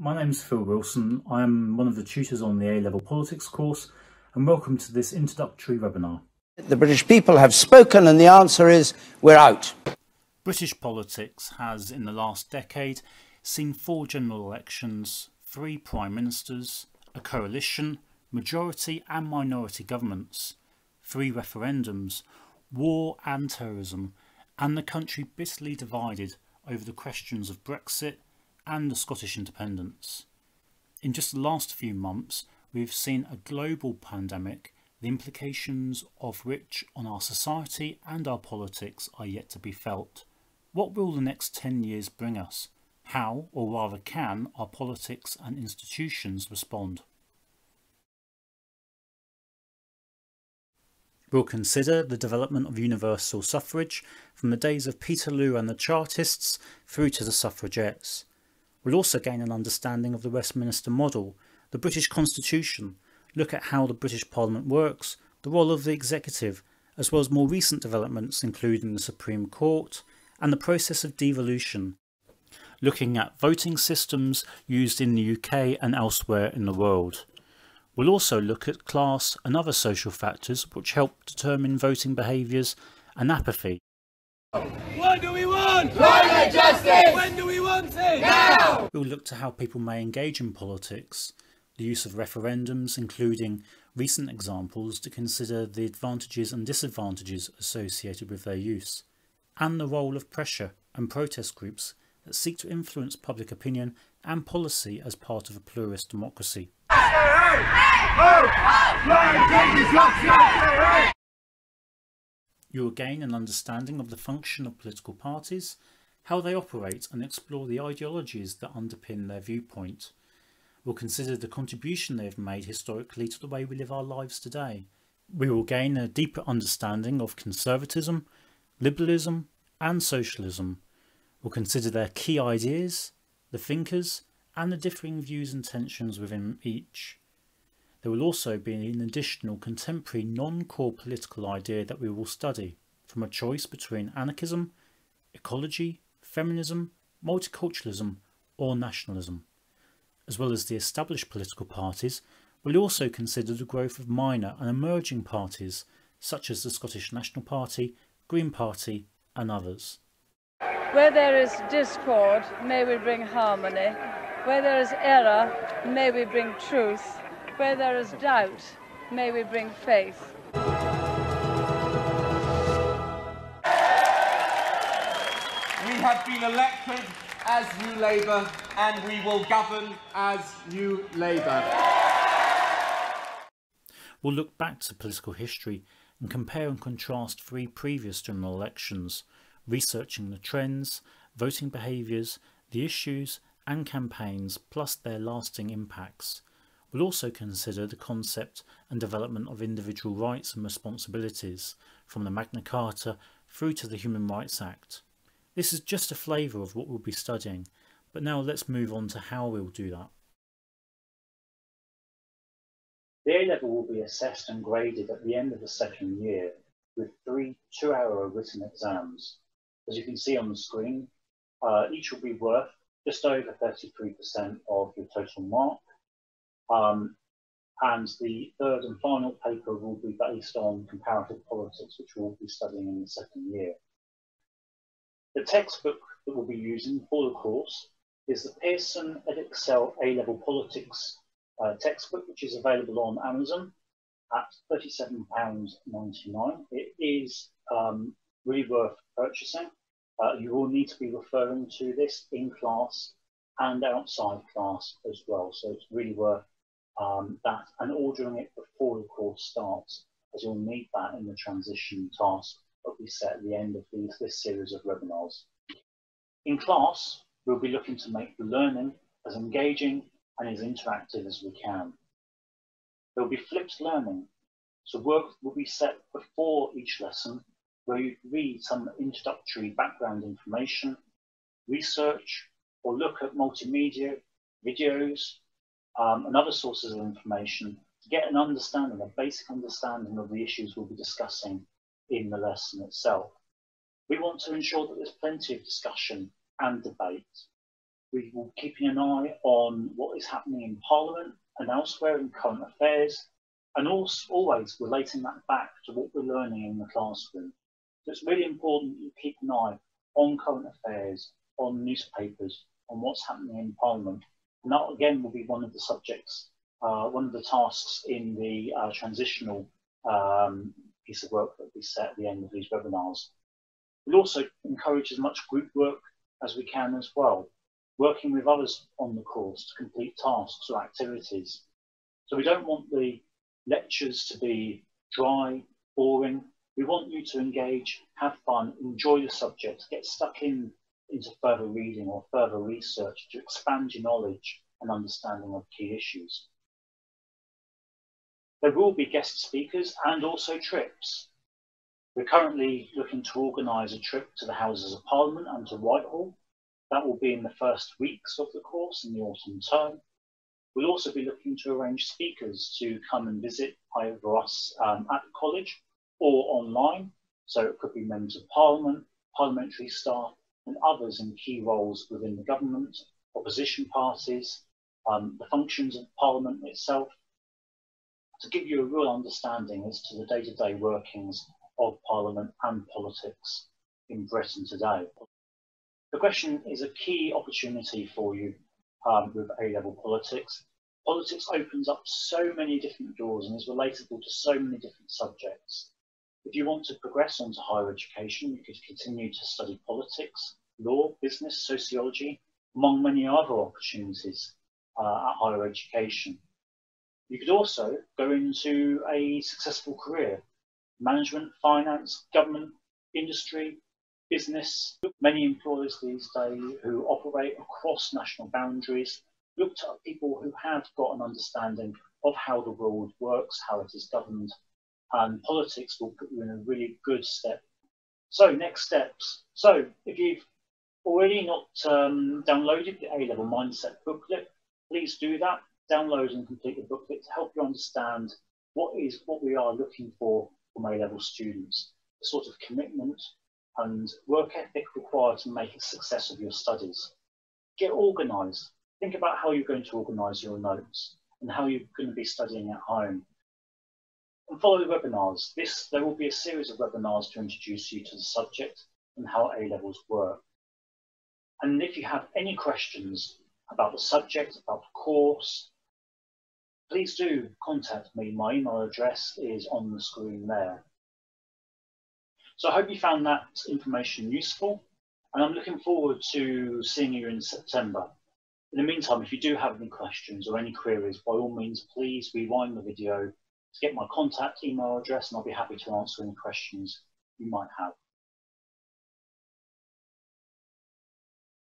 My name is Phil Wilson. I am one of the tutors on the A-Level Politics course and welcome to this introductory webinar. The British people have spoken and the answer is we're out. British politics has in the last decade seen four general elections, three prime ministers, a coalition, majority and minority governments, three referendums, war and terrorism, and the country bitterly divided over the questions of Brexit, and the Scottish independence. In just the last few months, we've seen a global pandemic, the implications of which on our society and our politics are yet to be felt. What will the next 10 years bring us? How, or rather can, our politics and institutions respond? We'll consider the development of universal suffrage from the days of Peterloo and the Chartists through to the suffragettes. We'll also gain an understanding of the Westminster model, the British Constitution, look at how the British Parliament works, the role of the executive, as well as more recent developments including the Supreme Court and the process of devolution, looking at voting systems used in the UK and elsewhere in the world. We'll also look at class and other social factors which help determine voting behaviours and apathy. What do we want? Climate justice! When do we want it? Now! We'll look to how people may engage in politics, the use of referendums, including recent examples to consider the advantages and disadvantages associated with their use, and the role of pressure and protest groups that seek to influence public opinion and policy as part of a pluralist democracy. You will gain an understanding of the function of political parties, how they operate and explore the ideologies that underpin their viewpoint. We'll consider the contribution they have made historically to the way we live our lives today. We will gain a deeper understanding of conservatism, liberalism and socialism. We'll consider their key ideas, the thinkers and the differing views and tensions within each. There will also be an additional contemporary non-core political idea that we will study, from a choice between anarchism, ecology, feminism, multiculturalism or nationalism. As well as the established political parties, we'll also consider the growth of minor and emerging parties such as the Scottish National Party, Green Party and others. Where there is discord, may we bring harmony. Where there is error, may we bring truth. Where there is doubt, may we bring faith. We have been elected as New Labour and we will govern as New Labour. We'll look back to political history and compare and contrast three previous general elections, researching the trends, voting behaviours, the issues and campaigns plus their lasting impacts. We'll also consider the concept and development of individual rights and responsibilities from the Magna Carta through to the Human Rights Act. This is just a flavour of what we'll be studying, but now let's move on to how we'll do that. The A-level will be assessed and graded at the end of the second year with three two-hour written exams. As you can see on the screen, uh, each will be worth just over 33% of your total mark. Um, and the third and final paper will be based on comparative politics, which we'll be studying in the second year. The textbook that we'll be using for the course is the Pearson Edexcel A-Level Politics uh, textbook, which is available on Amazon at £37.99. It is um, really worth purchasing. Uh, you will need to be referring to this in class and outside class as well. So it's really worth um, that and ordering it before the course starts, as you'll need that in the transition task that we set at the end of these, this series of webinars. In class, we'll be looking to make the learning as engaging and as interactive as we can. There will be flipped learning, so work will be set before each lesson where you read some introductory background information, research, or look at multimedia, videos, um, and other sources of information to get an understanding, a basic understanding of the issues we'll be discussing in the lesson itself. We want to ensure that there's plenty of discussion and debate. We will be keeping an eye on what is happening in Parliament and elsewhere in current affairs, and also always relating that back to what we're learning in the classroom. So it's really important that you keep an eye on current affairs, on newspapers, on what's happening in Parliament. And that again will be one of the subjects, uh, one of the tasks in the uh, transitional um, piece of work that we set at the end of these webinars. We'll also encourage as much group work as we can as well, working with others on the course to complete tasks or activities. So we don't want the lectures to be dry, boring. We want you to engage, have fun, enjoy the subject, get stuck in into further reading or further research to expand your knowledge and understanding of key issues. There will be guest speakers and also trips. We're currently looking to organise a trip to the Houses of Parliament and to Whitehall. That will be in the first weeks of the course in the autumn term. We'll also be looking to arrange speakers to come and visit either us um, at the college or online. So it could be members of Parliament, parliamentary staff, and others in key roles within the government, opposition parties, um, the functions of Parliament itself, to give you a real understanding as to the day-to-day -day workings of Parliament and politics in Britain today. The question is a key opportunity for you um, with A-level politics. Politics opens up so many different doors and is relatable to so many different subjects. If you want to progress onto higher education, you could continue to study politics, law, business, sociology, among many other opportunities uh, at higher education. You could also go into a successful career, management, finance, government, industry, business. Many employers these days who operate across national boundaries look to people who have got an understanding of how the world works, how it is governed, and politics will put you in a really good step. So, next steps. So, if you've already not um, downloaded the A-level mindset booklet, please do that download and complete the booklet to help you understand what is what we are looking for from A-level students, the sort of commitment and work ethic required to make a success of your studies. Get organised. Think about how you're going to organise your notes and how you're going to be studying at home. And follow the webinars. This there will be a series of webinars to introduce you to the subject and how A-levels work. And if you have any questions about the subject, about the course, please do contact me. My email address is on the screen there. So I hope you found that information useful and I'm looking forward to seeing you in September. In the meantime, if you do have any questions or any queries, by all means, please rewind the video to get my contact email address and I'll be happy to answer any questions you might have.